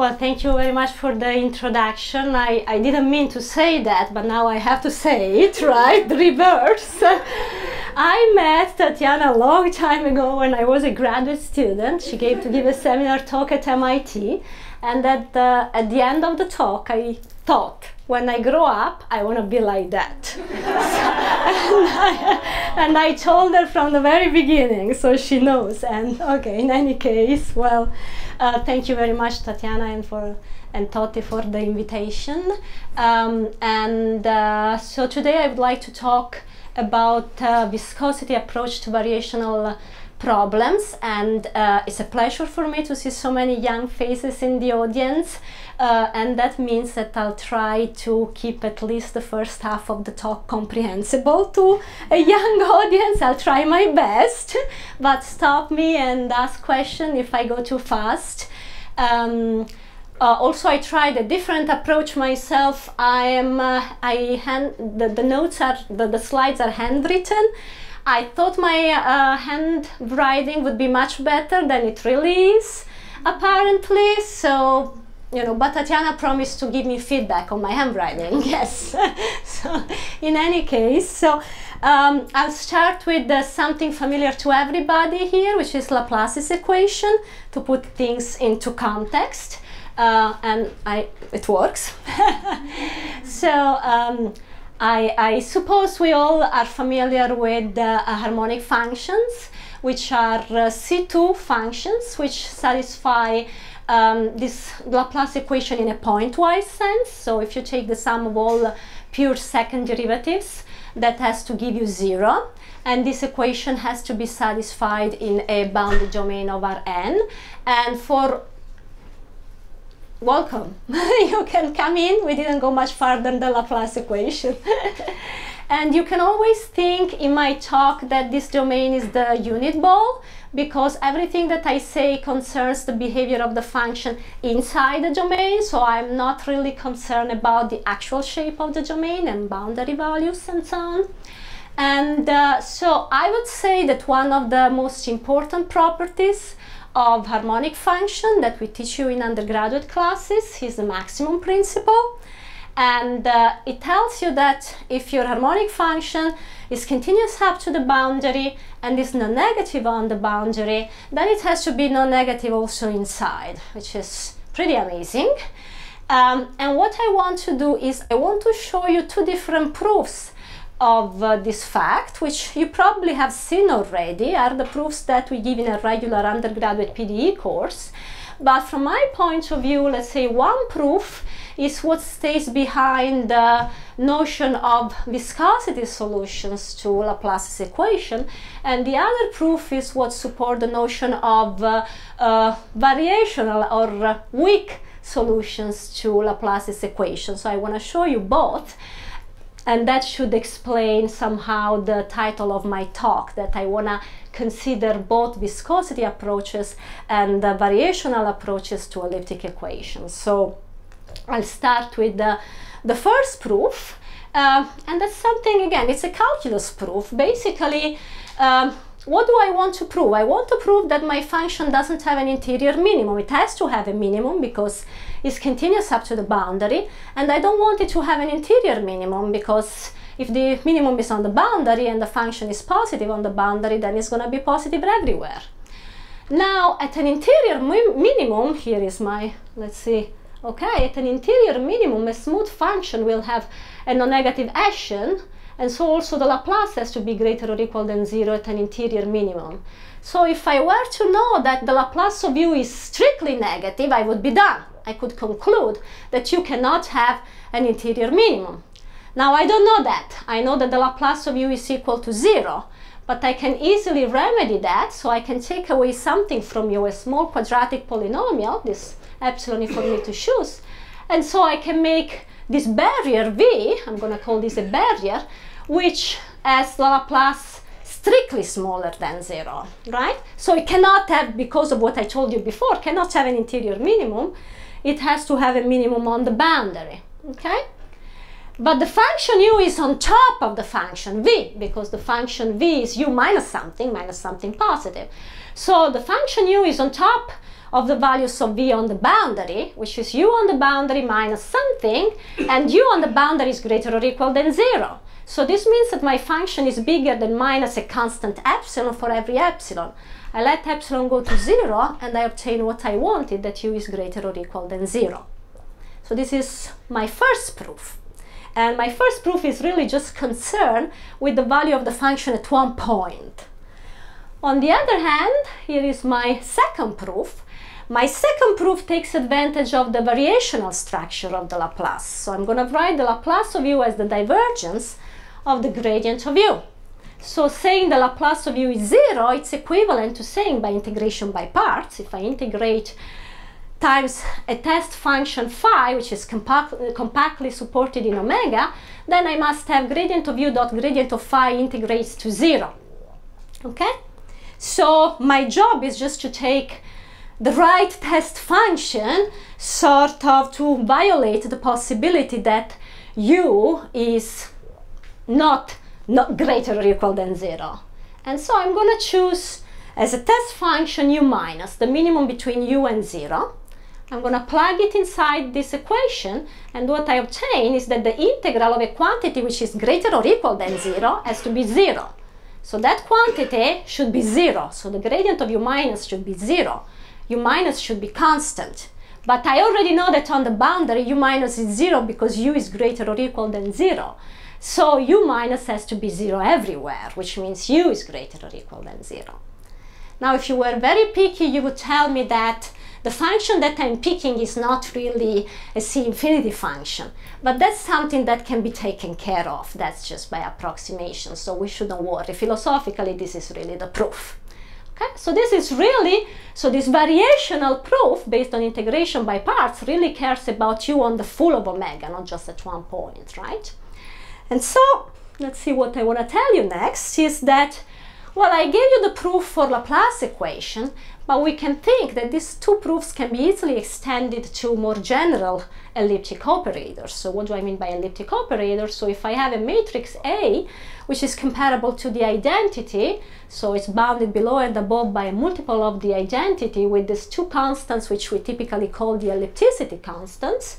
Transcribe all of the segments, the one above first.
Well, thank you very much for the introduction. I, I didn't mean to say that, but now I have to say it, right? The reverse. I met Tatiana a long time ago when I was a graduate student. She gave to give a seminar talk at MIT. And at the, at the end of the talk, I thought, when I grow up, I want to be like that. and, I, and, I, told her from the very beginning, so she knows. And okay, in any case, well, uh, thank you very much, Tatiana, and for and Totti for the invitation. Um, and uh, so today I would like to talk about uh, viscosity approach to variational problems and uh, it's a pleasure for me to see so many young faces in the audience uh, and that means that I'll try to keep at least the first half of the talk comprehensible to a young audience. I'll try my best, but stop me and ask question if I go too fast. Um, uh, also, I tried a different approach myself. I am, uh, I hand, the, the notes are, the, the slides are handwritten. I thought my uh, handwriting would be much better than it really is, apparently. So, you know, but Tatiana promised to give me feedback on my handwriting, yes. so, in any case, so um, I'll start with uh, something familiar to everybody here, which is Laplace's equation, to put things into context. Uh, and I, it works. so, um, I, I, suppose we all are familiar with uh, harmonic functions, which are uh, C2 functions, which satisfy um, this Laplace equation in a pointwise sense. So if you take the sum of all pure second derivatives, that has to give you zero. And this equation has to be satisfied in a bounded domain of Rn. And for welcome. you can come in. We didn't go much farther than the Laplace equation. and you can always think in my talk that this domain is the unit ball because everything that I say concerns the behavior of the function inside the domain. So I'm not really concerned about the actual shape of the domain and boundary values and so on. And uh, so I would say that one of the most important properties of harmonic function that we teach you in undergraduate classes is the maximum principle. And uh, it tells you that if your harmonic function is continuous up to the boundary and is non-negative on the boundary, then it has to be non-negative also inside, which is pretty amazing. Um, and what I want to do is I want to show you two different proofs of uh, this fact, which you probably have seen already, are the proofs that we give in a regular undergraduate PDE course. But from my point of view, let's say one proof is what stays behind the notion of viscosity solutions to Laplace's equation, and the other proof is what support the notion of uh, uh, variational or uh, weak solutions to Laplace's equation. So I want to show you both and that should explain somehow the title of my talk that I want to consider both viscosity approaches and the variational approaches to elliptic equations. So I'll start with the, the first proof uh, and that's something again it's a calculus proof basically um, what do I want to prove? I want to prove that my function doesn't have an interior minimum. It has to have a minimum because it's continuous up to the boundary and I don't want it to have an interior minimum because if the minimum is on the boundary and the function is positive on the boundary then it's going to be positive everywhere. Now at an interior mi minimum, here is my, let's see, okay, at an interior minimum a smooth function will have a non-negative Hessian and so also the Laplace has to be greater or equal than zero at an interior minimum. So if I were to know that the Laplace of u is strictly negative, I would be done. I could conclude that you cannot have an interior minimum. Now I don't know that. I know that the Laplace of u is equal to zero, but I can easily remedy that, so I can take away something from you, a small quadratic polynomial, this epsilon for me to choose, and so I can make this barrier v, I'm going to call this a barrier, which has Laplace strictly smaller than zero, right? So it cannot have, because of what I told you before, cannot have an interior minimum. It has to have a minimum on the boundary, okay? But the function u is on top of the function v, because the function v is u minus something, minus something positive. So the function u is on top of the values of v on the boundary, which is u on the boundary minus something, and u on the boundary is greater or equal than zero. So this means that my function is bigger than minus a constant epsilon for every epsilon. I let epsilon go to zero and I obtain what I wanted, that u is greater or equal than zero. So this is my first proof. And my first proof is really just concerned with the value of the function at one point. On the other hand, here is my second proof. My second proof takes advantage of the variational structure of the Laplace. So I'm going to write the Laplace of u as the divergence of the gradient of u. So saying the Laplace of u is zero, it's equivalent to saying by integration by parts, if I integrate times a test function phi, which is compact, compactly supported in omega, then I must have gradient of u dot gradient of phi integrates to zero. Okay? So my job is just to take the right test function sort of to violate the possibility that u is not, not greater or equal than zero. And so I'm going to choose as a test function u minus, the minimum between u and zero. I'm going to plug it inside this equation and what I obtain is that the integral of a quantity which is greater or equal than zero has to be zero. So that quantity should be zero. So the gradient of u minus should be zero. u minus should be constant. But I already know that on the boundary u minus is zero because u is greater or equal than zero. So u minus has to be zero everywhere, which means u is greater or equal than zero. Now, if you were very picky, you would tell me that the function that I'm picking is not really a C infinity function, but that's something that can be taken care of. That's just by approximation, so we shouldn't worry. Philosophically, this is really the proof. Okay, so this is really, so this variational proof based on integration by parts really cares about u on the full of omega, not just at one point, right? And so, let's see what I want to tell you next is that well, I gave you the proof for Laplace equation, but we can think that these two proofs can be easily extended to more general elliptic operators. So what do I mean by elliptic operators? So if I have a matrix A, which is comparable to the identity, so it's bounded below and above by a multiple of the identity with these two constants, which we typically call the ellipticity constants,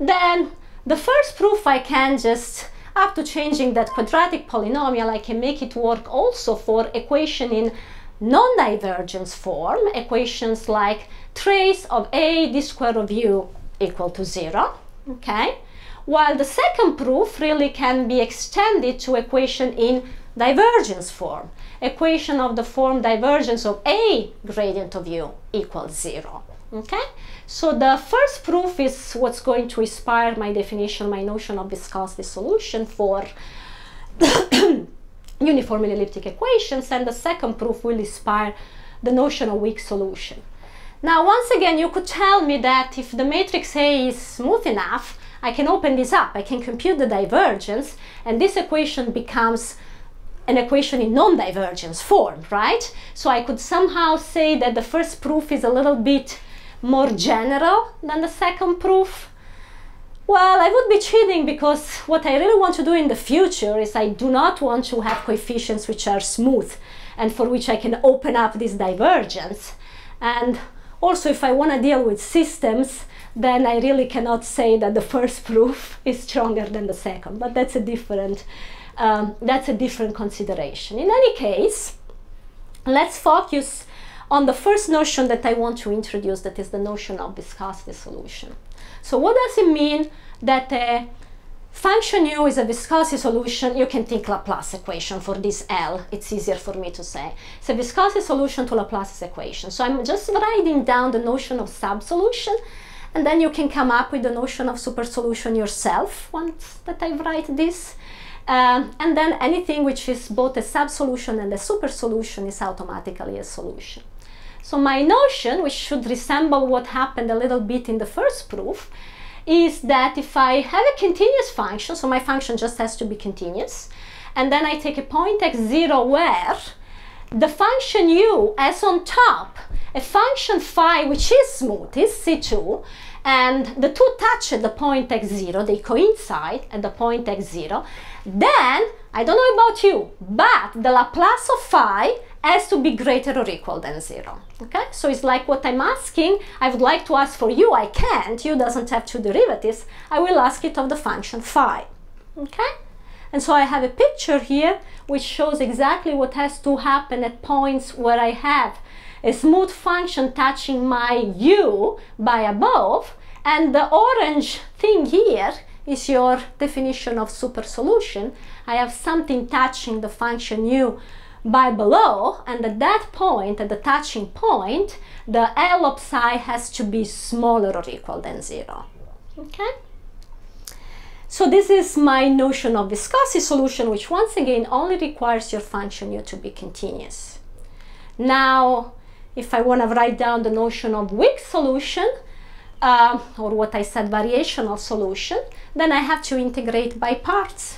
then the first proof I can just up to changing that quadratic polynomial, I can make it work also for equation in non-divergence form, equations like trace of a d square of u equal to zero, okay? While the second proof really can be extended to equation in divergence form, equation of the form divergence of a gradient of u equals zero, okay? So the first proof is what's going to inspire my definition, my notion of viscosity solution for uniformly elliptic equations, and the second proof will inspire the notion of weak solution. Now, once again, you could tell me that if the matrix A is smooth enough, I can open this up, I can compute the divergence, and this equation becomes an equation in non-divergence form, right? So I could somehow say that the first proof is a little bit more general than the second proof? Well, I would be cheating because what I really want to do in the future is I do not want to have coefficients which are smooth and for which I can open up this divergence. And also if I want to deal with systems, then I really cannot say that the first proof is stronger than the second, but that's a different, um, that's a different consideration. In any case, let's focus on the first notion that I want to introduce, that is the notion of viscosity solution. So what does it mean that a function u is a viscosity solution? You can think Laplace equation for this L. It's easier for me to say. It's a viscosity solution to Laplace's equation. So I'm just writing down the notion of subsolution and then you can come up with the notion of supersolution yourself once that I write this. Um, and then anything which is both a subsolution and a supersolution is automatically a solution. So my notion, which should resemble what happened a little bit in the first proof, is that if I have a continuous function, so my function just has to be continuous, and then I take a point x0 where the function u has on top a function phi which is smooth, is C2, and the two touch at the point x0, they coincide at the point x0, then, I don't know about you, but the Laplace of phi has to be greater or equal than zero. Okay, so it's like what I'm asking, I would like to ask for u, I can't, u doesn't have two derivatives, I will ask it of the function phi. Okay, and so I have a picture here which shows exactly what has to happen at points where I have a smooth function touching my u by above, and the orange thing here is your definition of super solution. I have something touching the function u by below and at that point, at the touching point, the L of psi has to be smaller or equal than zero. Okay? So this is my notion of viscosity solution, which once again only requires your function u to be continuous. Now, if I want to write down the notion of weak solution, uh, or what I said, variational solution, then I have to integrate by parts.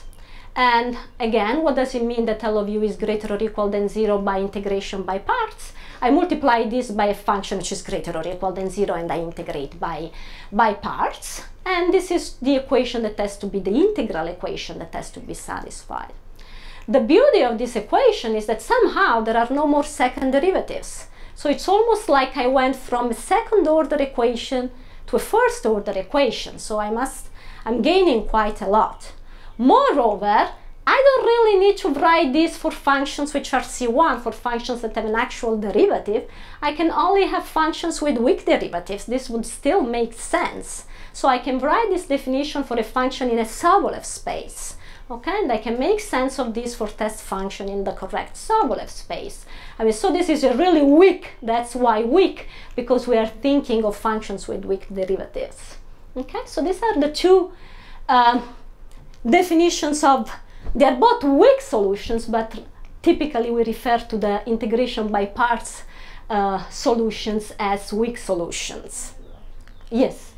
And again, what does it mean that L of u is greater or equal than zero by integration by parts? I multiply this by a function which is greater or equal than zero and I integrate by, by parts. And this is the equation that has to be the integral equation that has to be satisfied. The beauty of this equation is that somehow there are no more second derivatives. So it's almost like I went from a second order equation to a first order equation. So I must, I'm gaining quite a lot. Moreover, I don't really need to write this for functions which are C1, for functions that have an actual derivative. I can only have functions with weak derivatives. This would still make sense. So I can write this definition for a function in a Sobolev space. Okay, and I can make sense of this for test function in the correct Sobolev space. I mean, so this is a really weak, that's why weak, because we are thinking of functions with weak derivatives. Okay, so these are the two um, definitions of, they are both weak solutions, but typically we refer to the integration by parts uh, solutions as weak solutions. Yes?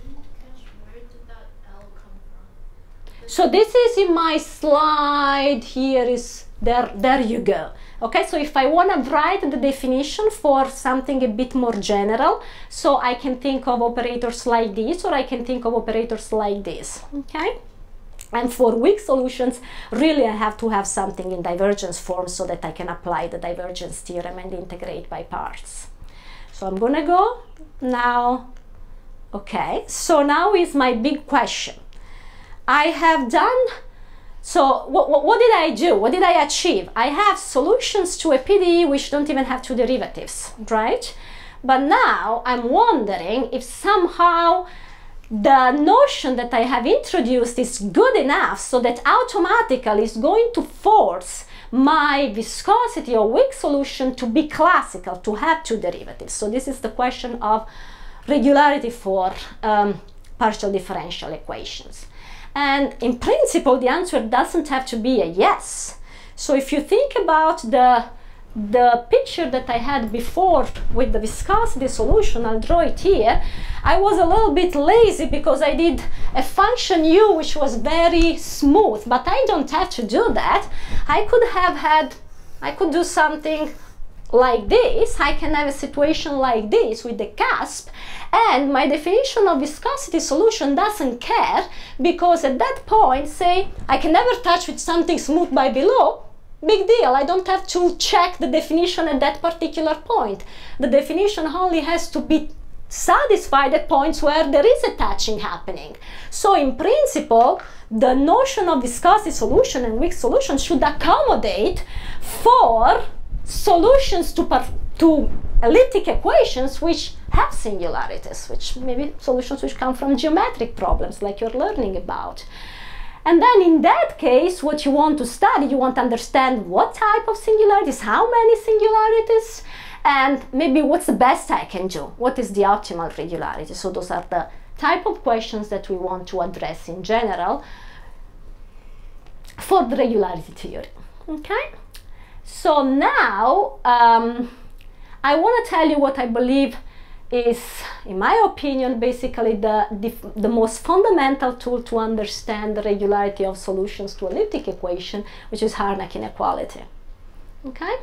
So this is in my slide, here is, there, there you go. Okay, so if I want to write the definition for something a bit more general, so I can think of operators like this, or I can think of operators like this, okay? And for weak solutions, really I have to have something in divergence form so that I can apply the divergence theorem and integrate by parts. So I'm gonna go now, okay, so now is my big question. I have done, so what, what, what did I do? What did I achieve? I have solutions to a PDE which don't even have two derivatives, right? But now I'm wondering if somehow the notion that I have introduced is good enough so that automatically is going to force my viscosity or weak solution to be classical, to have two derivatives. So this is the question of regularity for um, partial differential equations. And in principle, the answer doesn't have to be a yes. So if you think about the the picture that I had before with the viscosity solution, I'll draw it here, I was a little bit lazy because I did a function u which was very smooth, but I don't have to do that. I could have had, I could do something like this, I can have a situation like this with the cusp, and my definition of viscosity solution doesn't care because at that point, say, I can never touch with something smooth by below, big deal. I don't have to check the definition at that particular point. The definition only has to be satisfied at points where there is a touching happening. So in principle, the notion of viscosity solution and weak solution should accommodate for solutions to, to elliptic equations which have singularities, which maybe solutions which come from geometric problems like you're learning about. And then in that case, what you want to study, you want to understand what type of singularities, how many singularities, and maybe what's the best I can do? What is the optimal regularity? So those are the type of questions that we want to address in general for the regularity theory. Okay? So now um, I want to tell you what I believe is, in my opinion, basically the, the, the, most fundamental tool to understand the regularity of solutions to elliptic equation, which is Harnack inequality. Okay?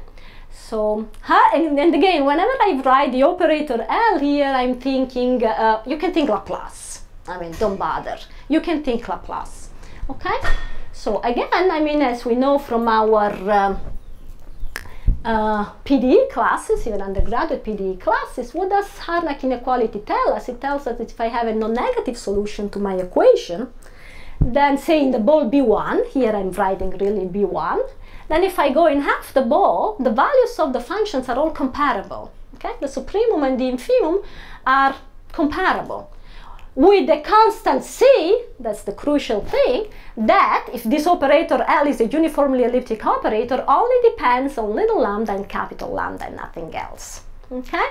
So, and, again, whenever I write the operator L here, I'm thinking, uh, you can think Laplace. I mean, don't bother. You can think Laplace. Okay? So again, I mean, as we know from our um, uh, PDE classes, even undergraduate PDE classes, what does Harnack inequality tell us? It tells us that if I have a non-negative solution to my equation, then say in the ball B1, here I'm writing really B1, then if I go in half the ball, the values of the functions are all comparable. Okay? The supremum and the infimum are comparable. With the constant c, that's the crucial thing, that if this operator L is a uniformly elliptic operator, only depends on little lambda and capital lambda and nothing else. Okay?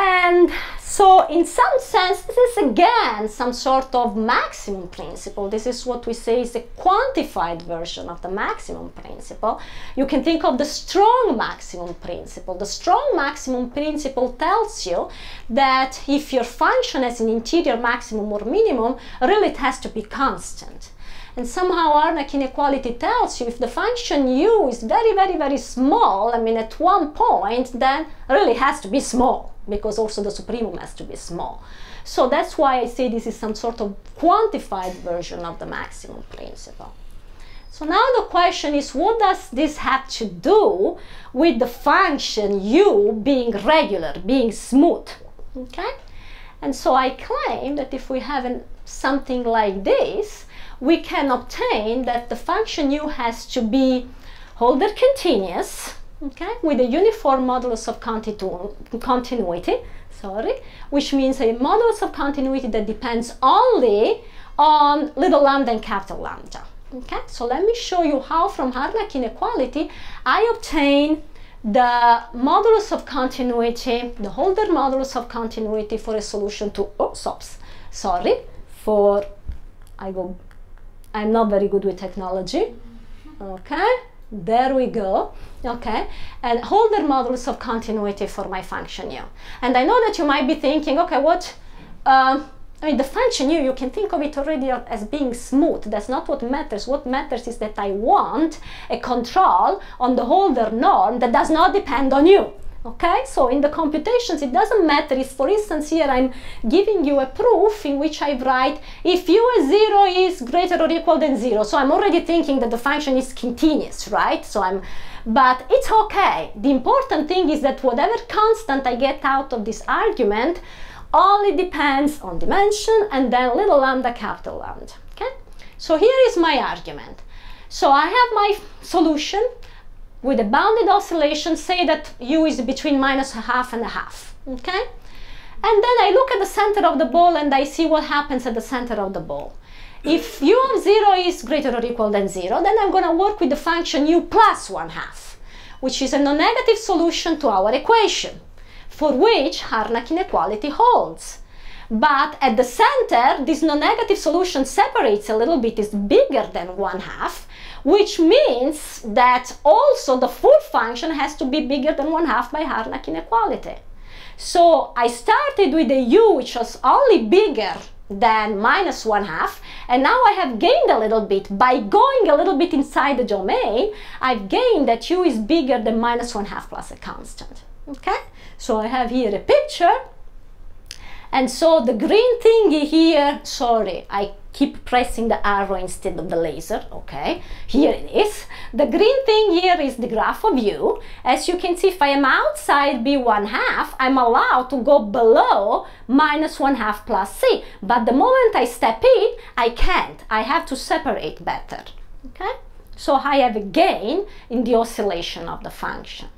And so in some sense, this is again some sort of maximum principle. This is what we say is a quantified version of the maximum principle. You can think of the strong maximum principle. The strong maximum principle tells you that if your function has an interior maximum or minimum, really it has to be constant. And somehow Harnack inequality tells you if the function u is very, very, very small, I mean at one point, then really has to be small because also the supremum has to be small. So that's why I say this is some sort of quantified version of the maximum principle. So now the question is what does this have to do with the function u being regular, being smooth? Okay? And so I claim that if we have an, something like this, we can obtain that the function u has to be Hölder continuous, okay, with a uniform modulus of continu continuity, sorry, which means a modulus of continuity that depends only on little lambda and capital lambda. Okay, so let me show you how from Harnack inequality I obtain the modulus of continuity, the Hölder modulus of continuity for a solution to, oh, sorry, for, I go I'm not very good with technology. Okay, there we go. Okay, and Hölder modulus of continuity for my function u. And I know that you might be thinking, okay, what? Uh, I mean, the function u, you can think of it already as being smooth. That's not what matters. What matters is that I want a control on the Hölder norm that does not depend on u. Okay, so in the computations, it doesn't matter if, for instance, here I'm giving you a proof in which I write if u is 0 is greater or equal than 0. So I'm already thinking that the function is continuous, right? So I'm, but it's okay. The important thing is that whatever constant I get out of this argument only depends on dimension and then little lambda, capital lambda, okay? So here is my argument. So I have my solution with a bounded oscillation, say that u is between minus a half and a half, okay? And then I look at the center of the ball and I see what happens at the center of the ball. If u of 0 is greater or equal than 0, then I'm going to work with the function u plus 1 half, which is a non-negative solution to our equation, for which Harnack inequality holds. But at the center, this non-negative solution separates a little bit, is bigger than 1 half, which means that also the full function has to be bigger than 1 half by Harnack inequality. So I started with a u which was only bigger than minus 1 half and now I have gained a little bit. By going a little bit inside the domain I've gained that u is bigger than minus 1 half plus a constant. Okay? So I have here a picture and so the green thing here sorry I keep pressing the arrow instead of the laser okay? Here it is. The green thing here is the graph of u as you can see if i am outside b one half i'm allowed to go below minus one half plus c. But the moment i step in i can't. I have to separate better okay? So i have a gain in the oscillation of the function.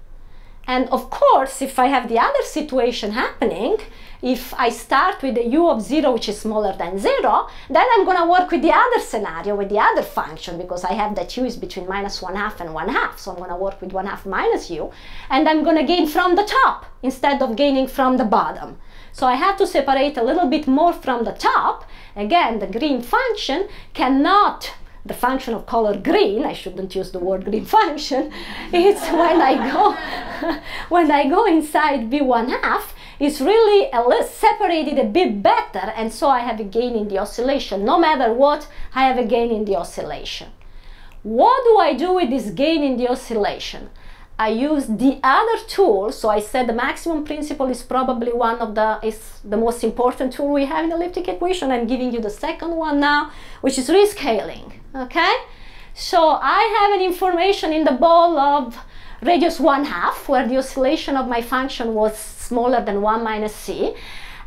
And of course if i have the other situation happening if I start with the u of 0 which is smaller than 0, then I'm going to work with the other scenario, with the other function, because I have that u is between minus 1 half and 1 half. So I'm going to work with 1 half minus u, and I'm going to gain from the top instead of gaining from the bottom. So I have to separate a little bit more from the top. Again, the green function cannot the function of color green, I shouldn't use the word green function, it's when I go when I go inside B1 half, is really separated a bit better and so I have a gain in the oscillation. No matter what, I have a gain in the oscillation. What do I do with this gain in the oscillation? I use the other tool, so I said the maximum principle is probably one of the, is the most important tool we have in elliptic equation. I'm giving you the second one now, which is rescaling, okay? So I have an information in the ball of radius 1 half, where the oscillation of my function was smaller than 1 minus c,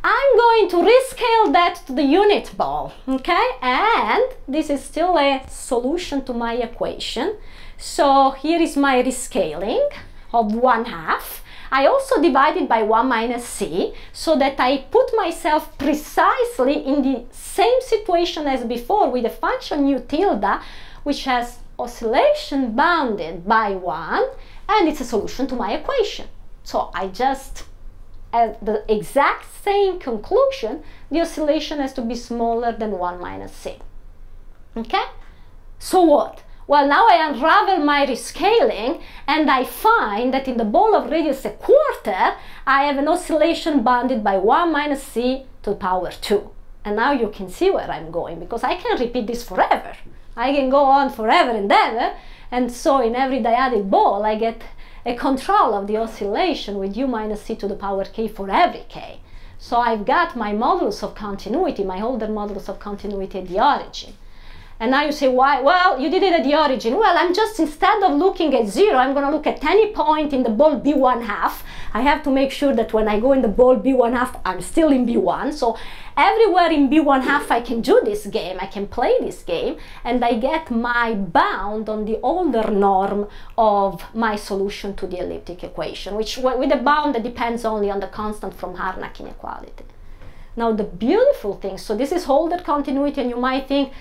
I'm going to rescale that to the unit ball, okay? And this is still a solution to my equation. So here is my rescaling of 1 half. I also divide it by 1 minus c so that I put myself precisely in the same situation as before with the function u tilde, which has oscillation bounded by 1, and it's a solution to my equation. So I just at the exact same conclusion, the oscillation has to be smaller than 1 minus c. Okay? So what? Well, now I unravel my rescaling and I find that in the ball of radius a quarter, I have an oscillation bounded by 1 minus c to the power 2. And now you can see where I'm going because I can repeat this forever. I can go on forever and ever. And so in every dyadic ball, I get a control of the oscillation with u minus c to the power k for every k. So I've got my modulus of continuity, my Hölder modulus of continuity at the origin. And now you say, why? Well, you did it at the origin. Well, I'm just, instead of looking at zero, I'm going to look at any point in the ball B1 half. I have to make sure that when I go in the ball B1 half, I'm still in B1. So everywhere in B1 half, I can do this game. I can play this game. And I get my bound on the Holder norm of my solution to the elliptic equation, which with a bound that depends only on the constant from Harnack inequality. Now, the beautiful thing, so this is Holder continuity, and you might think,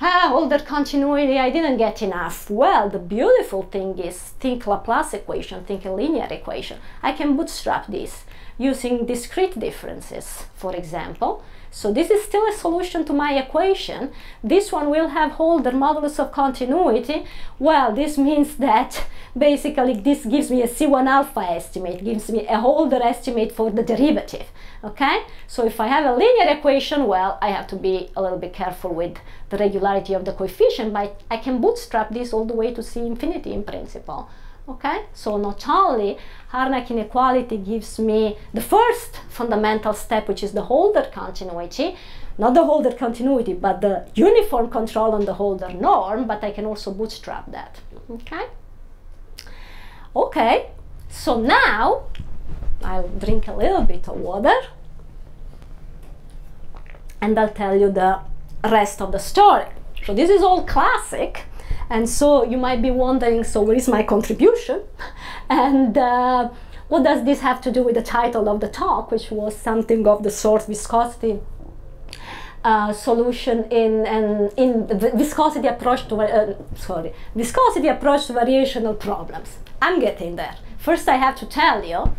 ah, that continuity, I didn't get enough. Well, the beautiful thing is think Laplace equation, think a linear equation. I can bootstrap this using discrete differences, for example. So this is still a solution to my equation. This one will have Holder modulus of continuity. Well, this means that basically this gives me a C1 alpha estimate, gives me a Holder estimate for the derivative. Okay, so if I have a linear equation, well, I have to be a little bit careful with the regularity of the coefficient, but I can bootstrap this all the way to C infinity in principle. Okay, so not only Harnack inequality gives me the first fundamental step, which is the Holder continuity, not the Holder continuity, but the uniform control on the Holder norm, but I can also bootstrap that. Okay, okay, so now I'll drink a little bit of water and I'll tell you the rest of the story. So this is all classic and so you might be wondering, so where is my contribution? and uh, what does this have to do with the title of the talk, which was something of the sort viscosity uh, solution in and in the viscosity approach to uh, sorry viscosity approach to variational problems. I'm getting there. First, I have to tell you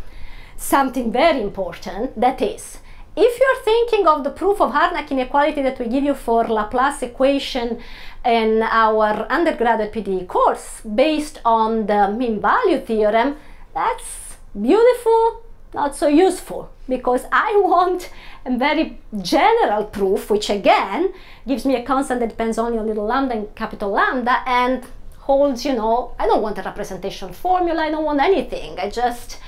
something very important. That is, if you're thinking of the proof of Harnack inequality that we give you for Laplace equation in our undergraduate PDE course based on the mean value theorem, that's beautiful, not so useful because I want a very general proof, which again gives me a constant that depends only on little lambda and capital lambda and holds, you know, I don't want a representation formula, I don't want anything. I just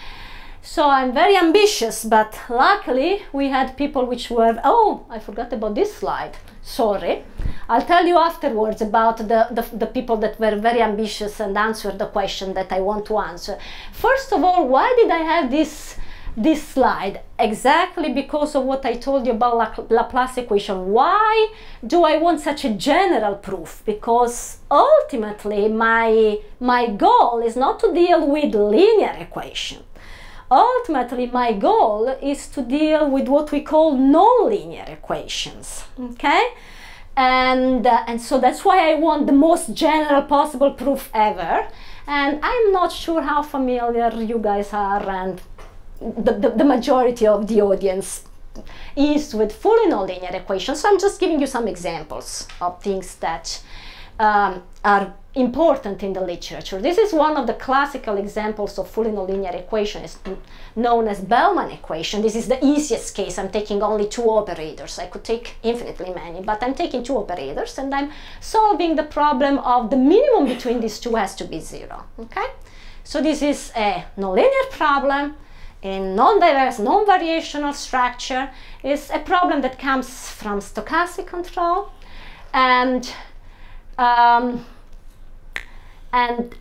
so I'm very ambitious, but luckily we had people which were, oh, I forgot about this slide, sorry. I'll tell you afterwards about the, the, the, people that were very ambitious and answered the question that I want to answer. First of all, why did I have this, this slide? Exactly because of what I told you about La Laplace equation. Why do I want such a general proof? Because ultimately my, my goal is not to deal with linear equation ultimately my goal is to deal with what we call nonlinear equations okay? And uh, and so that's why I want the most general possible proof ever. And I'm not sure how familiar you guys are and the, the, the majority of the audience is with fully nonlinear equations. So I'm just giving you some examples of things that um, are important in the literature. This is one of the classical examples of fully nonlinear equation. It's known as Bellman equation. This is the easiest case. I'm taking only two operators. I could take infinitely many, but I'm taking two operators and I'm solving the problem of the minimum between these two has to be zero. Okay? So this is a nonlinear problem in non-diverse, non-variational structure. It's a problem that comes from stochastic control and um, and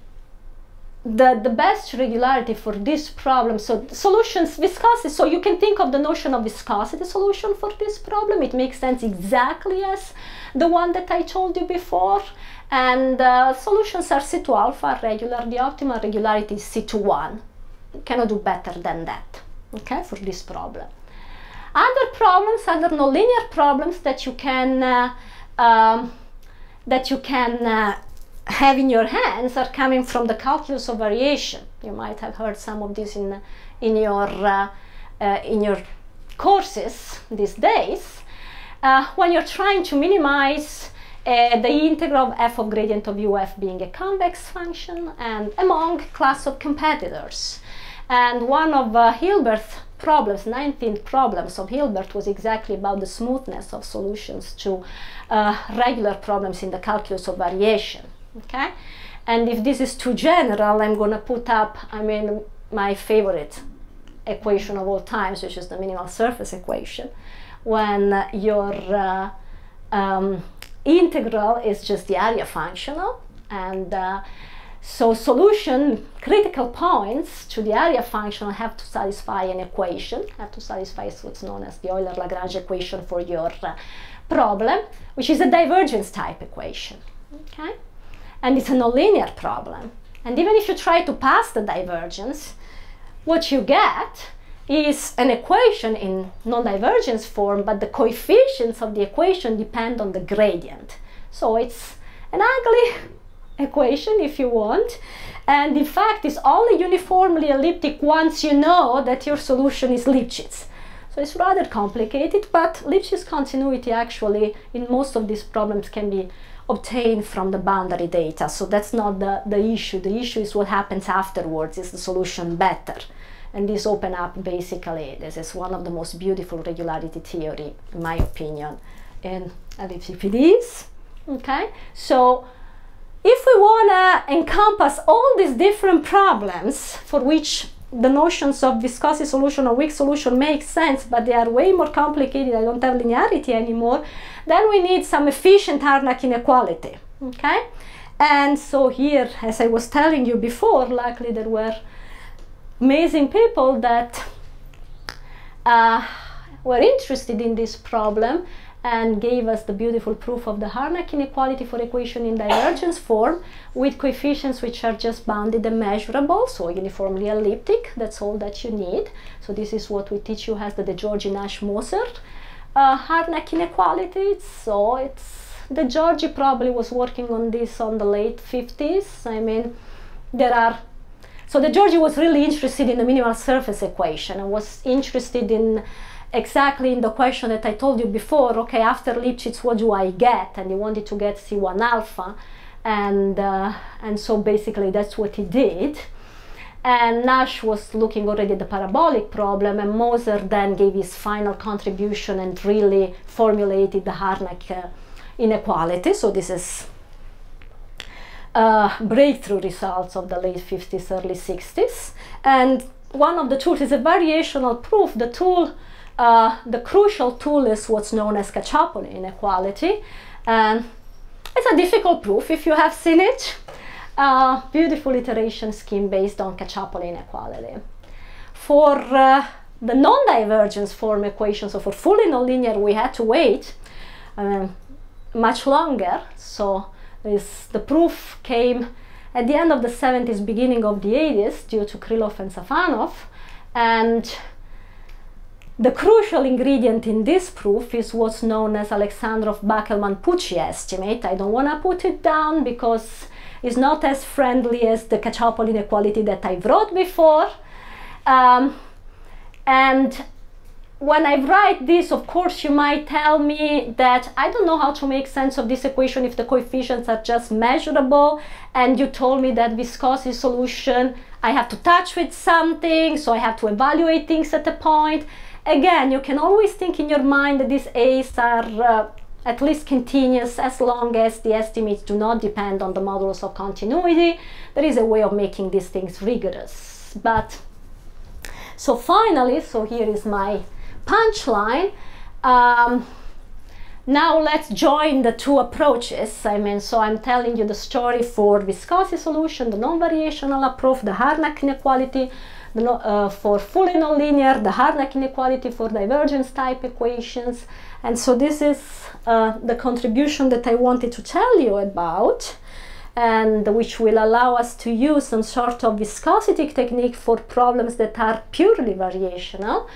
the, the best regularity for this problem, so solutions, viscosity, so you can think of the notion of viscosity solution for this problem. It makes sense exactly as the one that I told you before. And uh, solutions are C2 alpha regular. The optimal regularity is C2 1. You cannot do better than that, okay, for this problem. Other problems, other nonlinear problems that you can uh, um, that you can uh, have in your hands are coming from the calculus of variation. You might have heard some of this in, in, your, uh, uh, in your courses these days. Uh, when you're trying to minimize uh, the integral of f of gradient of uf being a convex function and among class of competitors. And one of uh, Hilbert's problems, 19th problems of Hilbert was exactly about the smoothness of solutions to uh, regular problems in the calculus of variation okay? And if this is too general, I'm gonna put up, I mean, my favorite equation of all times, which is the minimal surface equation, when your uh, um, integral is just the area functional, and uh, so solution critical points to the area functional have to satisfy an equation, have to satisfy what's known as the Euler-Lagrange equation for your uh, problem, which is a divergence type equation, okay? And it's a nonlinear problem. And even if you try to pass the divergence, what you get is an equation in non-divergence form, but the coefficients of the equation depend on the gradient. So it's an ugly equation if you want. And in fact, it's only uniformly elliptic once you know that your solution is Lipschitz. So it's rather complicated, but Lipschitz continuity actually in most of these problems can be obtained from the boundary data. So that's not the, the issue. The issue is what happens afterwards. Is the solution better? And this open up basically, this is one of the most beautiful regularity theory, in my opinion, in elliptic PDEs. Okay, so if we want to encompass all these different problems for which the notions of viscosity solution or weak solution make sense, but they are way more complicated. I don't have linearity anymore. Then we need some efficient Harnack inequality. Okay, and so here, as I was telling you before, luckily there were amazing people that uh, were interested in this problem and gave us the beautiful proof of the Harnack inequality for equation in divergence form with coefficients which are just bounded and measurable, so uniformly elliptic, that's all that you need. So this is what we teach you as the De Giorgi Nash Moser uh, Harnack inequality. So it's De Giorgi probably was working on this on the late 50s. I mean, there are so De Giorgi was really interested in the minimal surface equation and was interested in exactly in the question that I told you before, okay, after Lipschitz, what do I get? And he wanted to get C1 alpha. And, uh, and so basically that's what he did. And Nash was looking already at the parabolic problem, and Moser then gave his final contribution and really formulated the Harnack uh, inequality. So this is uh, breakthrough results of the late 50s, early 60s. And one of the tools is a variational proof. The tool uh, the crucial tool is what's known as Caccioppoli inequality. And it's a difficult proof if you have seen it. Uh, beautiful iteration scheme based on Caccioppoli inequality. For uh, the non-divergence form equation, so for fully nonlinear, we had to wait um, much longer. So this, the proof came at the end of the 70s, beginning of the 80s, due to Krylov and Safonov. And the crucial ingredient in this proof is what's known as Alexandrov Bakelman Pucci estimate. I don't want to put it down because it's not as friendly as the Caccioppoli inequality that I wrote before. Um, and when I write this, of course, you might tell me that I don't know how to make sense of this equation if the coefficients are just measurable. And you told me that viscosity solution, I have to touch with something, so I have to evaluate things at a point. Again, you can always think in your mind that these A's are uh, at least continuous as long as the estimates do not depend on the modulus of continuity. There is a way of making these things rigorous. But so finally, so here is my punchline. Um, now let's join the two approaches. I mean, so I'm telling you the story for viscosity solution, the non-variational approach, the Harnack inequality, the, uh, for fully nonlinear, the Harnack inequality for divergence type equations. And so this is uh, the contribution that I wanted to tell you about and which will allow us to use some sort of viscosity technique for problems that are purely variational.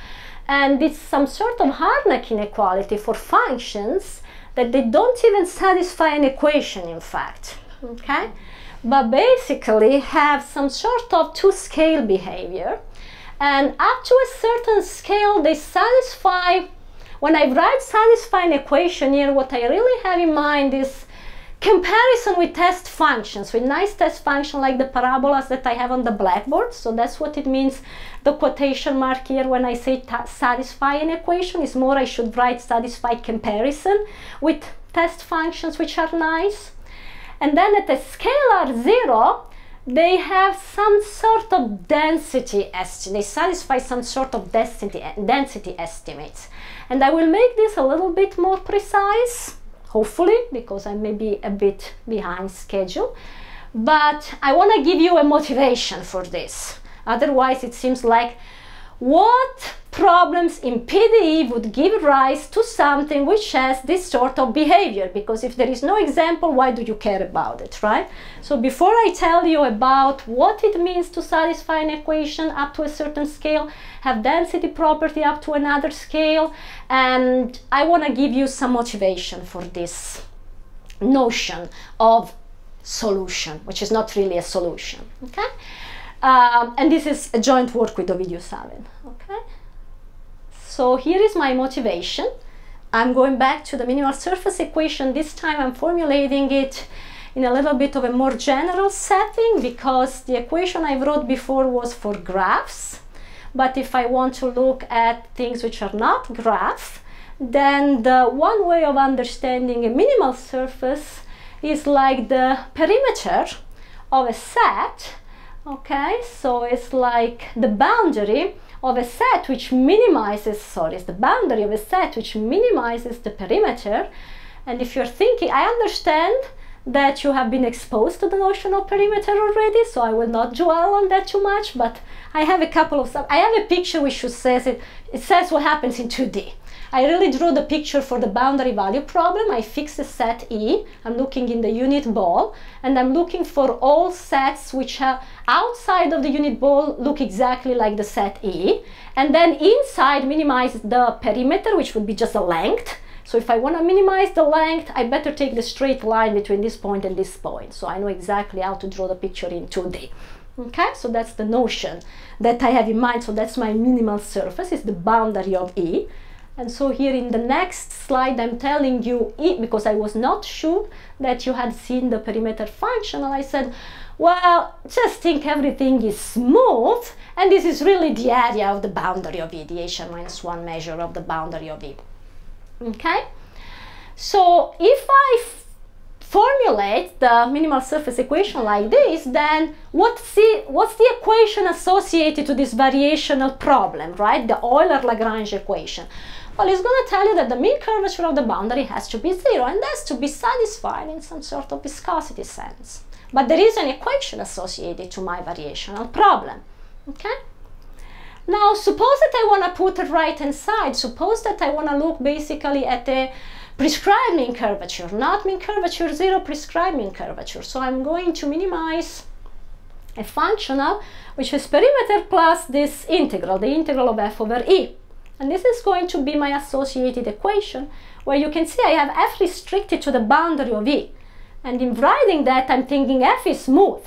And it's some sort of Harnack inequality for functions that they don't even satisfy an equation, in fact, okay? But basically have some sort of two-scale behavior. And up to a certain scale, they satisfy, when I write satisfy an equation here, what I really have in mind is comparison with test functions, with nice test function like the parabolas that I have on the blackboard. So that's what it means, the quotation mark here when I say satisfy an equation is more I should write satisfy comparison with test functions which are nice. And then at a scalar zero, they have some sort of density estimate, they satisfy some sort of density, density estimates. And I will make this a little bit more precise hopefully, because I may be a bit behind schedule. But I want to give you a motivation for this. Otherwise, it seems like what problems in PDE would give rise to something which has this sort of behavior. Because if there is no example why do you care about it right? So before I tell you about what it means to satisfy an equation up to a certain scale have density property up to another scale and I want to give you some motivation for this notion of solution which is not really a solution okay? Um, and this is a joint work with Ovidiu Savin. So here is my motivation. I'm going back to the minimal surface equation. This time I'm formulating it in a little bit of a more general setting because the equation I wrote before was for graphs. But if I want to look at things which are not graph, then the one way of understanding a minimal surface is like the perimeter of a set okay so it's like the boundary of a set which minimizes sorry it's the boundary of a set which minimizes the perimeter. And if you're thinking i understand that you have been exposed to the notion of perimeter already so i will not dwell on that too much but i have a couple of i have a picture which says it it says what happens in 2d I really drew the picture for the boundary value problem. I fix the set E. I'm looking in the unit ball and I'm looking for all sets which are outside of the unit ball look exactly like the set E. And then inside minimize the perimeter, which would be just a length. So if I want to minimize the length, I better take the straight line between this point and this point. So I know exactly how to draw the picture in 2D. Okay, so that's the notion that I have in mind. So that's my minimal surface, is the boundary of E. And so here in the next slide, I'm telling you, it because I was not sure that you had seen the perimeter functional, I said, well, just think everything is smooth, and this is really the area of the boundary of the H minus 1 measure of the boundary of E. Okay? So if I formulate the minimal surface equation like this, then what's the, what's the equation associated to this variational problem, right? The Euler-Lagrange equation. Well, it's going to tell you that the mean curvature of the boundary has to be zero and has to be satisfied in some sort of viscosity sense. But there is an equation associated to my variational problem. Okay? Now, suppose that I want to put it right hand side. Suppose that I want to look basically at the prescribed mean curvature, not mean curvature, zero prescribed mean curvature. So I'm going to minimize a functional, which is perimeter plus this integral, the integral of f over e. And this is going to be my associated equation, where you can see I have f restricted to the boundary of E. And in writing that, I'm thinking f is smooth.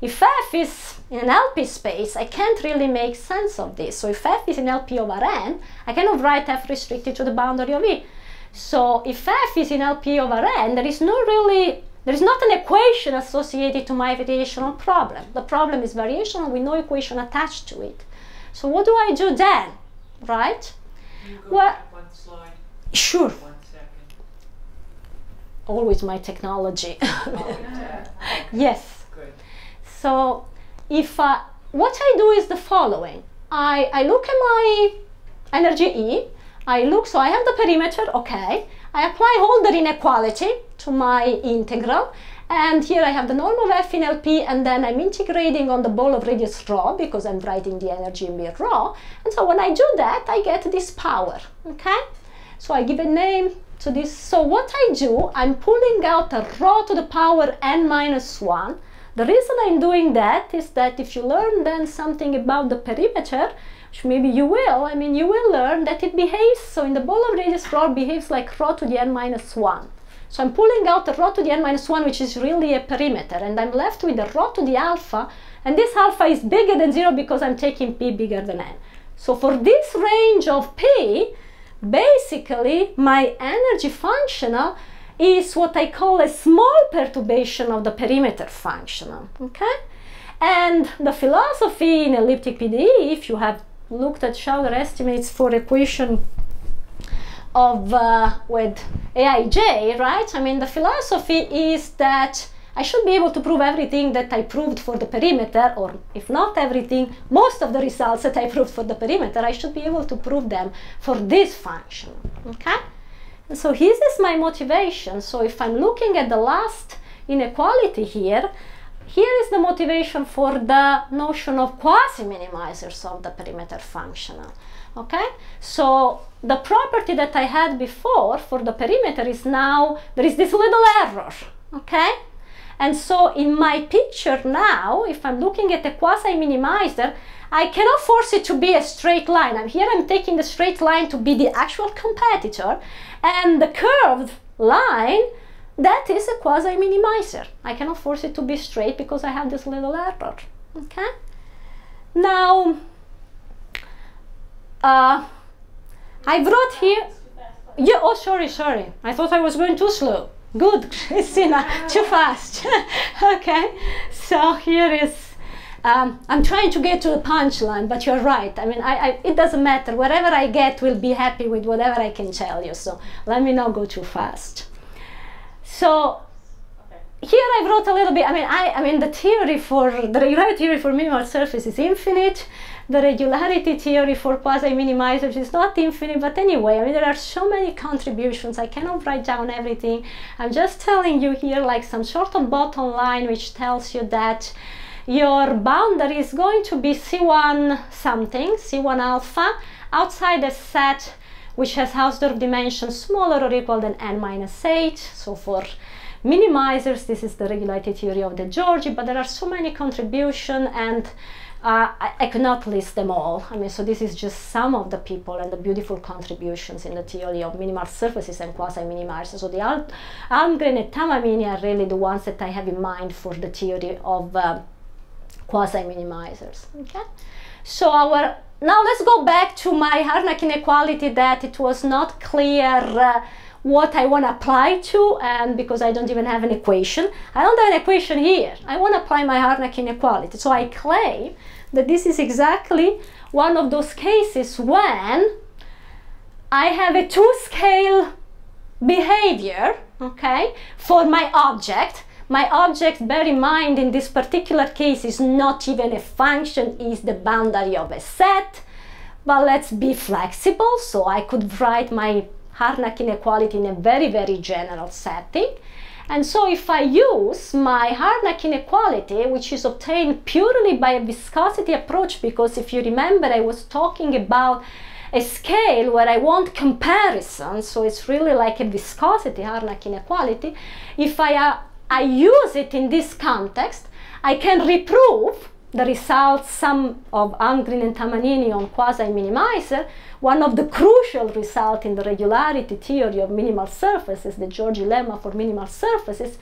If f is in an LP space, I can't really make sense of this. So if f is in LP over n, I cannot write f restricted to the boundary of E. So if f is in LP over n, there is no really, there is not an equation associated to my variational problem. The problem is variational with no equation attached to it. So what do I do then? Right? well. Sure. Always my technology. Oh, yeah. yes. Good. So if uh, what I do is the following. I, I look at my energy E. I look, so I have the perimeter, okay. I apply Hölder inequality to my integral and here I have the norm of f in LP and then I'm integrating on the ball of radius rho because I'm writing the energy in mere rho. And so when I do that, I get this power, okay? So I give a name to this. So what I do, I'm pulling out a rho to the power n minus 1. The reason I'm doing that is that if you learn then something about the perimeter, which maybe you will, I mean, you will learn that it behaves, so in the ball of radius rho behaves like rho to the n minus 1. So I'm pulling out the rho to the n minus 1, which is really a perimeter, and I'm left with the rho to the alpha, and this alpha is bigger than 0 because I'm taking p bigger than n. So for this range of p, basically my energy functional is what I call a small perturbation of the perimeter functional, okay? And the philosophy in elliptic PDE, if you have looked at Schauder estimates for equation of uh, with Aij, right? I mean, the philosophy is that I should be able to prove everything that I proved for the perimeter, or if not everything, most of the results that I proved for the perimeter, I should be able to prove them for this function, okay? And so this is my motivation. So if I'm looking at the last inequality here, here is the motivation for the notion of quasi-minimizers of the perimeter functional okay so the property that I had before for the perimeter is now there is this little error okay? And so in my picture now if I'm looking at a quasi-minimizer I cannot force it to be a straight line. I'm here I'm taking the straight line to be the actual competitor and the curved line that is a quasi-minimizer. I cannot force it to be straight because I have this little error okay? Now uh, I brought here. Yeah. Oh, sorry, sorry. I thought I was going too slow. Good, Christina. too fast. okay. So here is. Um, I'm trying to get to the punchline, but you're right. I mean, I, I, it doesn't matter. Whatever I get, will be happy with whatever I can tell you. So let me not go too fast. So here I wrote a little bit. I mean, I, I mean, the theory for the regularity theory for minimal surface is infinite the regularity theory for quasi-minimizers is not infinite, but anyway, I mean, there are so many contributions. I cannot write down everything. I'm just telling you here like some sort of bottom line which tells you that your boundary is going to be C1 something, C1 alpha, outside a set which has Hausdorff dimension smaller or equal than n minus 8. So for minimizers, this is the regularity theory of De Giorgi, but there are so many contributions and uh, I, I, cannot list them all. I mean, so this is just some of the people and the beautiful contributions in the theory of minimal surfaces and quasi-minimizers. So the Al Almgren and Tamanini are really the ones that I have in mind for the theory of uh, quasi-minimizers. Okay. So our now let's go back to my Harnack inequality that it was not clear. Uh, what I want to apply to and because I don't even have an equation. I don't have an equation here. I want to apply my Harnack inequality. So I claim that this is exactly one of those cases when I have a two-scale behavior, okay, for my object. My object, bear in mind, in this particular case is not even a function, is the boundary of a set. But let's be flexible, so I could write my Harnack inequality in a very, very general setting. And so if I use my Harnack inequality, which is obtained purely by a viscosity approach, because if you remember, I was talking about a scale where I want comparison, so it's really like a viscosity Harnack inequality. If I, uh, I use it in this context, I can reprove the results, some of Almgren and Tamanini on quasi-minimizer, one of the crucial results in the regularity theory of minimal surfaces, De Giorgi lemma for minimal surfaces,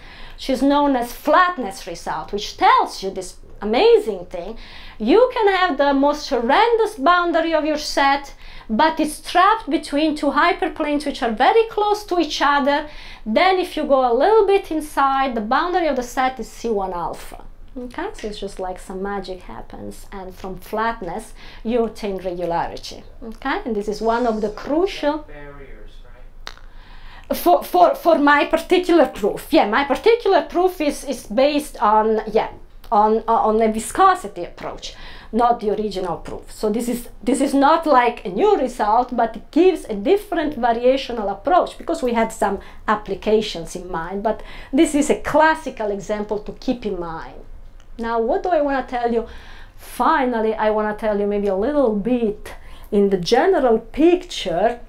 is known as flatness result, which tells you this amazing thing. You can have the most horrendous boundary of your set, but it's trapped between two hyperplanes which are very close to each other. Then if you go a little bit inside, the boundary of the set is C1 alpha. Okay, so it's just like some magic happens, and from flatness you obtain regularity. Okay, and this is one of the crucial barriers, right? for for for my particular proof. Yeah, my particular proof is is based on yeah on on a viscosity approach. not the original proof. So this is this is not like a new result, but it gives a different variational approach because we had some applications in mind. But this is a classical example to keep in mind. Now, what do I want to tell you? Finally, I want to tell you maybe a little bit in the general picture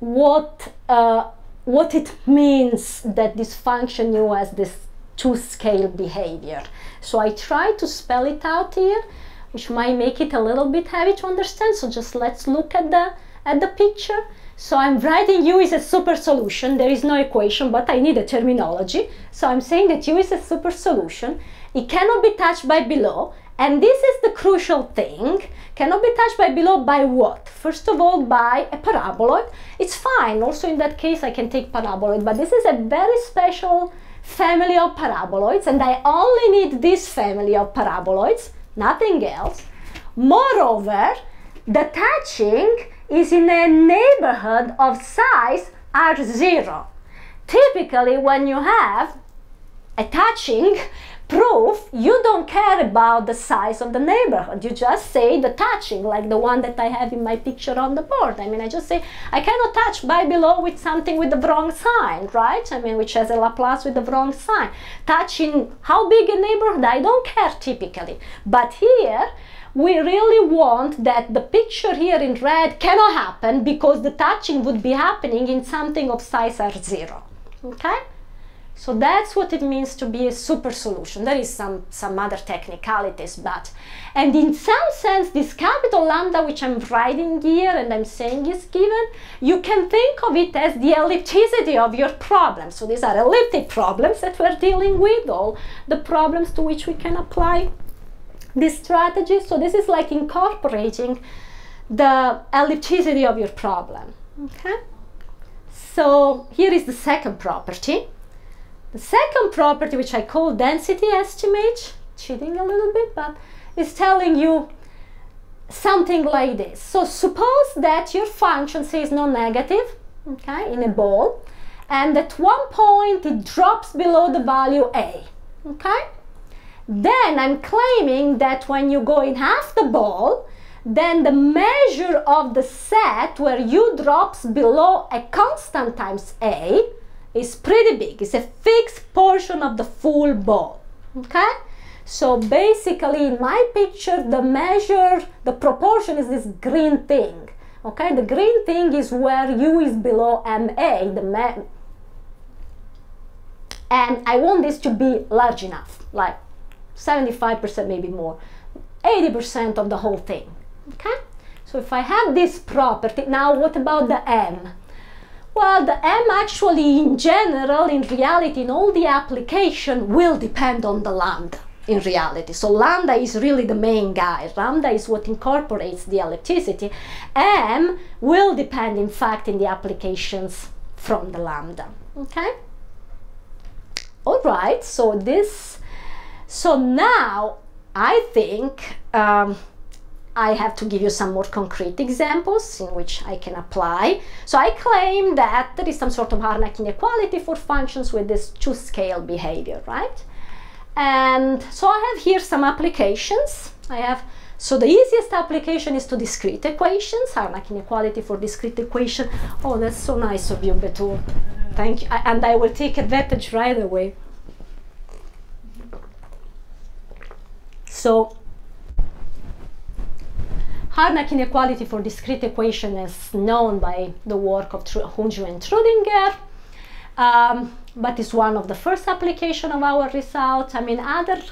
what uh, what it means that this function u has this two scale behavior. So I try to spell it out here, which might make it a little bit heavy to understand. So just let's look at the at the picture. So I'm writing U is a super solution. There is no equation, but I need a terminology. So I'm saying that U is a super solution. It cannot be touched by below. And this is the crucial thing. Cannot be touched by below by what? First of all, by a paraboloid. It's fine. Also in that case, I can take paraboloid, but this is a very special family of paraboloids and I only need this family of paraboloids, nothing else. Moreover, the touching is in a neighborhood of size R0. Typically, when you have a touching proof, you don't care about the size of the neighborhood. You just say the touching, like the one that I have in my picture on the board. I mean, I just say, I cannot touch by below with something with the wrong sign, right? I mean, which has a Laplace with the wrong sign. Touching how big a neighborhood, I don't care typically. But here, we really want that the picture here in red cannot happen because the touching would be happening in something of size R0, okay? So that's what it means to be a super solution. There is some, some other technicalities, but, and in some sense, this capital lambda, which I'm writing here and I'm saying is given, you can think of it as the ellipticity of your problem. So these are elliptic problems that we're dealing with, all the problems to which we can apply this strategy. So this is like incorporating the ellipticity of your problem, okay? So here is the second property. The second property, which I call density estimate, cheating a little bit, but is telling you something like this. So suppose that your function says non-negative, okay, in a ball, and at one point it drops below the value a, okay? Then I'm claiming that when you go in half the ball, then the measure of the set where u drops below a constant times a is pretty big. It's a fixed portion of the full ball, okay? So basically in my picture, the measure, the proportion is this green thing, okay? The green thing is where U is below MA, the ma and I want this to be large enough, like 75% maybe more, 80% of the whole thing, okay? So if I have this property, now what about the M? Well, the M actually in general, in reality, in all the application will depend on the lambda in reality. So lambda is really the main guy. Lambda is what incorporates the ellipticity. M will depend, in fact, in the applications from the lambda. Okay? All right, so this, so now I think um, I have to give you some more concrete examples in which I can apply. So I claim that there is some sort of Harnack inequality for functions with this two-scale behavior, right? And so I have here some applications. I have, so the easiest application is to discrete equations, Harnack inequality for discrete equation. Oh, that's so nice of you, Betul. Thank you. And I will take advantage right away. So Harnack inequality for discrete equation is known by the work of Hunju and Trudinger, um, but is one of the first application of our result. I mean, other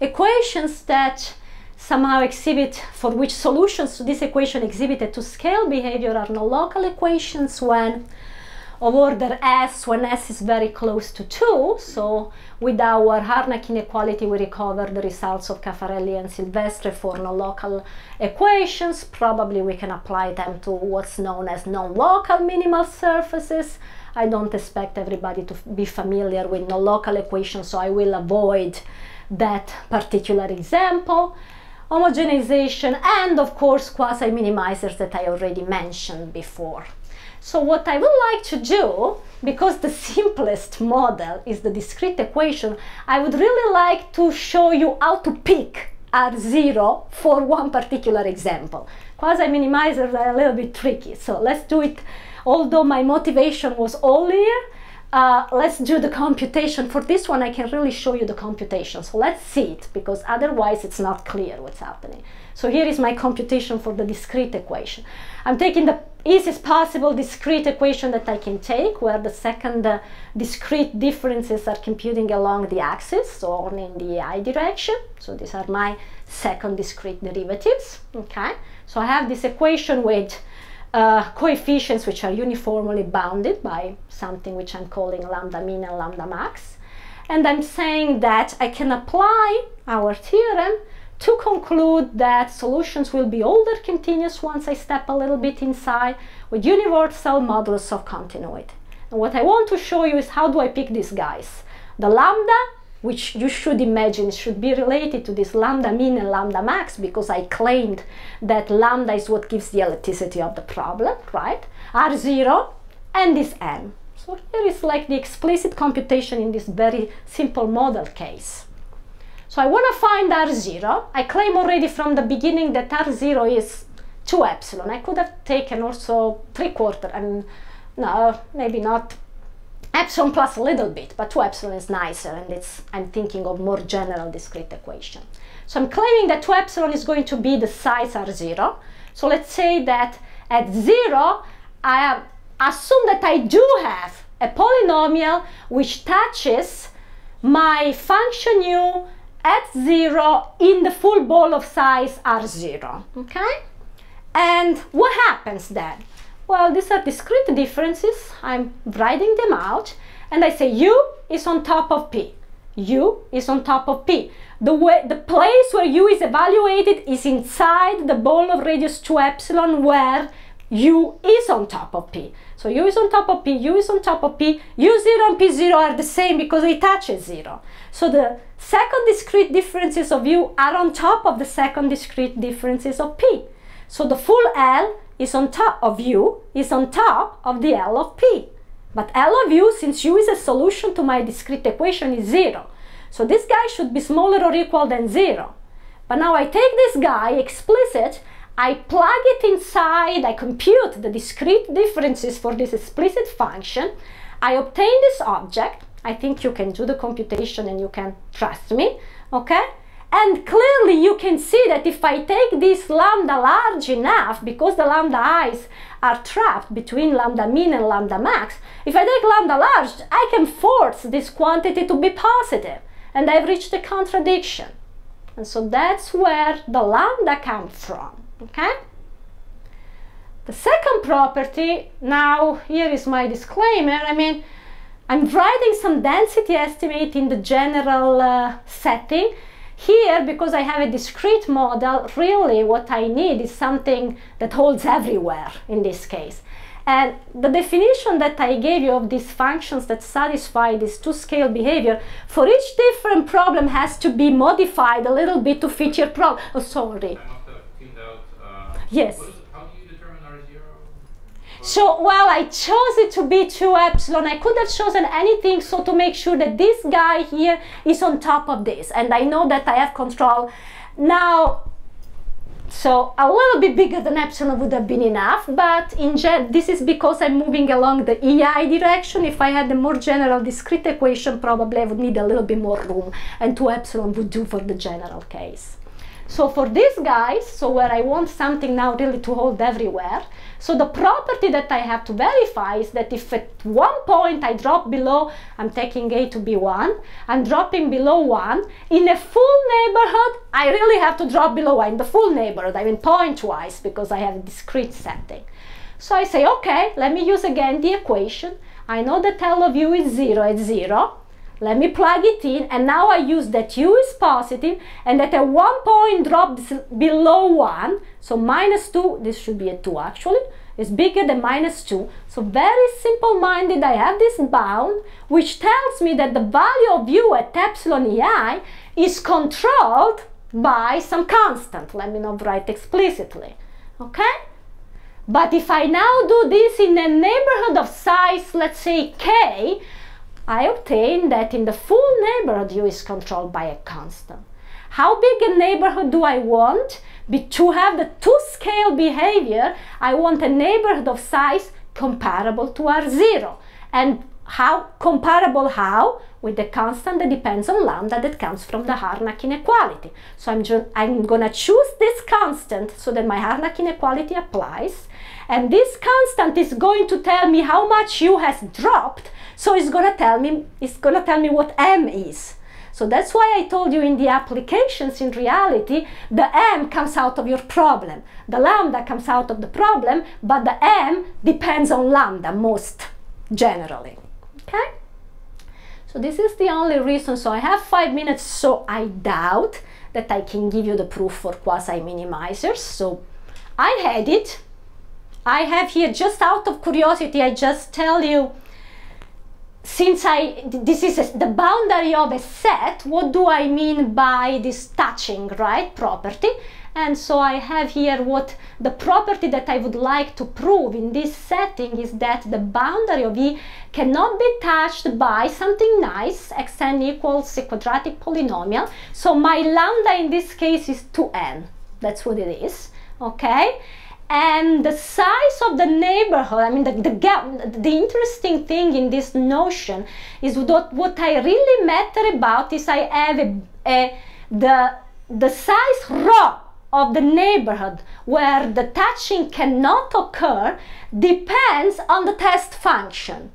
equations that somehow exhibit, for which solutions to this equation exhibited to scale behavior are no local equations when of order s when s is very close to 2. So with our Harnack inequality, we recover the results of Caffarelli and Silvestre for non-local equations. Probably we can apply them to what's known as non-local minimal surfaces. I don't expect everybody to be familiar with non-local equations, so I will avoid that particular example homogenization and of course quasi-minimizers that I already mentioned before. So what I would like to do, because the simplest model is the discrete equation, I would really like to show you how to pick R0 for one particular example. Quasi-minimizers are a little bit tricky, so let's do it. Although my motivation was here, uh, let's do the computation. For this one, I can really show you the computation. So let's see it, because otherwise it's not clear what's happening. So here is my computation for the discrete equation. I'm taking the easiest possible discrete equation that I can take, where the second uh, discrete differences are computing along the axis, only in the i direction. So these are my second discrete derivatives, okay? So I have this equation with uh, coefficients which are uniformly bounded by something which I'm calling lambda min and lambda max. And I'm saying that I can apply our theorem to conclude that solutions will be Hölder continuous once I step a little bit inside with universal modulus of continuity. And what I want to show you is how do I pick these guys. The lambda, which you should imagine should be related to this lambda min and lambda max because I claimed that lambda is what gives the ellipticity of the problem, right? R0 and this n. So here is like the explicit computation in this very simple model case. So I want to find R0. I claim already from the beginning that R0 is 2 epsilon. I could have taken also 3 quarter and no, maybe not epsilon plus a little bit, but 2 epsilon is nicer and it's, I'm thinking of more general discrete equation. So I'm claiming that 2 epsilon is going to be the size R0. So let's say that at 0, I assume that I do have a polynomial which touches my function u at zero in the full ball of size R0, okay? And what happens then? Well, these are discrete differences. I'm writing them out and I say U is on top of P. U is on top of P. The, way, the place where U is evaluated is inside the ball of radius 2 epsilon where U is on top of P. So U is on top of P, U is on top of P, U0 and P0 are the same because they touch at zero. So the second discrete differences of U are on top of the second discrete differences of P. So the full L is on top of U is on top of the L of P. But L of U, since U is a solution to my discrete equation, is zero. So this guy should be smaller or equal than zero. But now I take this guy explicit I plug it inside, I compute the discrete differences for this explicit function, I obtain this object, I think you can do the computation and you can trust me, okay? And clearly you can see that if I take this lambda large enough, because the lambda i's are trapped between lambda min and lambda max, if I take lambda large, I can force this quantity to be positive, and I've reached a contradiction. And so that's where the lambda comes from okay? The second property, now here is my disclaimer, I mean, I'm writing some density estimate in the general uh, setting. Here, because I have a discrete model, really what I need is something that holds everywhere in this case. And the definition that I gave you of these functions that satisfy this two-scale behavior, for each different problem has to be modified a little bit to fit your problem. Oh, sorry. Yes. how do you determine R0? So, well, I chose it to be 2 epsilon. I could have chosen anything so to make sure that this guy here is on top of this. And I know that I have control. Now, so a little bit bigger than epsilon would have been enough, but in this is because I'm moving along the EI direction. If I had a more general discrete equation, probably I would need a little bit more room, and 2 epsilon would do for the general case. So for these guys, so where I want something now really to hold everywhere, so the property that I have to verify is that if at one point I drop below, I'm taking A to be 1, I'm dropping below 1, in a full neighborhood, I really have to drop below 1, in the full neighborhood, I mean point-wise, because I have a discrete setting. So I say, okay, let me use again the equation. I know that L of u is 0 at 0, let me plug it in and now I use that u is positive and that at one point drops below 1, so minus 2, this should be a 2 actually, is bigger than minus 2. So very simple-minded, I have this bound which tells me that the value of u at epsilon ei is controlled by some constant. Let me not write explicitly, okay? But if I now do this in a neighborhood of size, let's say k, I obtain that in the full neighborhood u is controlled by a constant. how big a neighborhood do I want? Be to have the two-scale behavior, I want a neighborhood of size comparable to R0. And how comparable how? With the constant that depends on lambda that comes from the Harnack inequality. So I'm, I'm gonna choose this constant so that my Harnack inequality applies. And this constant is going to tell me how much u has dropped. So it's gonna tell me, it's gonna tell me what m is. So that's why I told you in the applications in reality, the m comes out of your problem. The lambda comes out of the problem, but the m depends on lambda most generally. Okay? So this is the only reason. So I have five minutes, so I doubt that I can give you the proof for quasi-minimizers. So I had it. I have here, just out of curiosity, I just tell you since I, this is a, the boundary of a set, what do I mean by this touching, right, property? And so I have here what the property that I would like to prove in this setting is that the boundary of E cannot be touched by something nice, xn equals a quadratic polynomial. So my lambda in this case is 2n. That's what it is, okay? And the size of the neighborhood i mean the, the gap the interesting thing in this notion is what what i really matter about is i have a, a the the size rho of the neighborhood where the touching cannot occur depends on the test function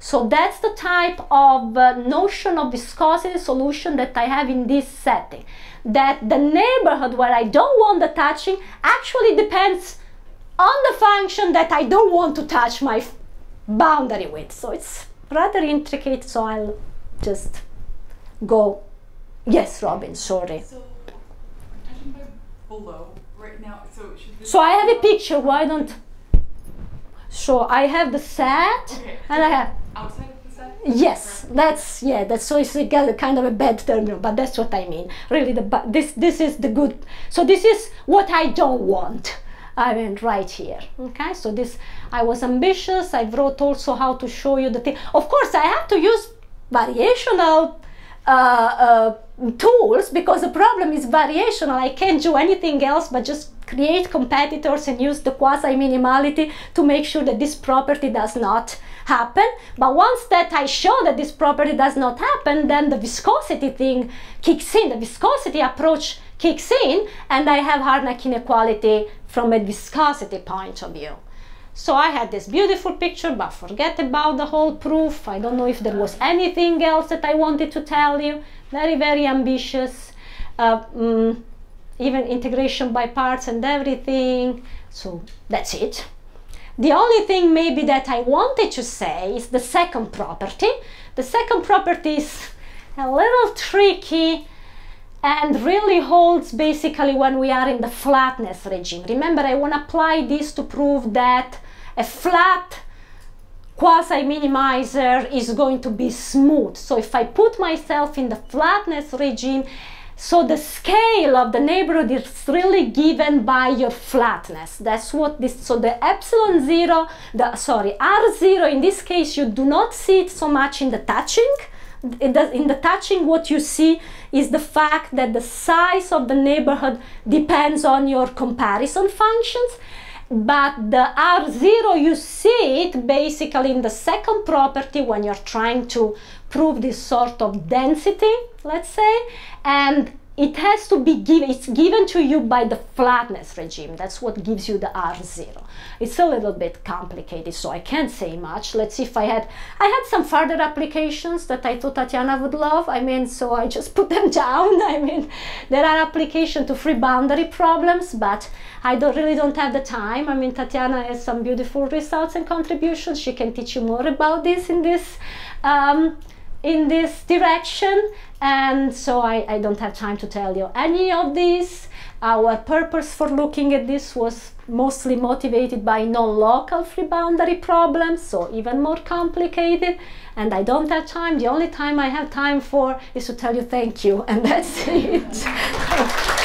so that's the type of uh, notion of viscosity solution that I have in this setting. That the neighborhood where I don't want the touching actually depends on the function that I don't want to touch my boundary with. So it's rather intricate, so I'll just go. Yes, Robin, sorry. So, below right now, so So I have a picture, why don't... So I have the set, Okay, and I have outside of the set? Yes, that's yeah. That's so it's a kind of- a bad term, but that's what I mean. Really, the this this is the good. So this is what I don't want. I mean, right here. Okay, so this I was ambitious. I wrote also how to show you the thing. Of course, I have to use variational uh, uh, tools because the problem is variational. I can't do anything else but just create competitors and use the quasi-minimality to make sure that this property does not happen. But once that I show that this property does not happen, then the viscosity thing kicks in. The viscosity approach kicks in and I have Harnack inequality from a viscosity point of view. So I had this beautiful picture, but forget about the whole proof. I don't know if there was anything else that I wanted to tell you. Very, very ambitious. Uh, mm, even integration by parts and everything. So that's it. The only thing maybe that I wanted to say is the second property. The second property is a little tricky and really holds basically when we are in the flatness regime. Remember, I want to apply this to prove that a flat quasi-minimizer is going to be smooth. So if I put myself in the flatness regime, so the scale of the neighborhood is really given by your flatness. That's what this, so the epsilon zero, the, sorry, R zero, in this case, you do not see it so much in the touching. It does, in the touching, what you see is the fact that the size of the neighborhood depends on your comparison functions but the R0 you see it basically in the second property when you're trying to prove this sort of density let's say and it has to be given it's given to you by the flatness regime. That's what gives you the R0 it's a little bit complicated so I can't say much. Let's see if I had I had some further applications that I thought Tatiana would love. I mean so I just put them down. I mean there are applications to free boundary problems but I don't really don't have the time. I mean Tatiana has some beautiful results and contributions. She can teach you more about this in this um, in this direction and so I, I don't have time to tell you any of this. Our purpose for looking at this was mostly motivated by non-local free boundary problems, so even more complicated, and I don't have time. The only time I have time for is to tell you thank you, and that's it.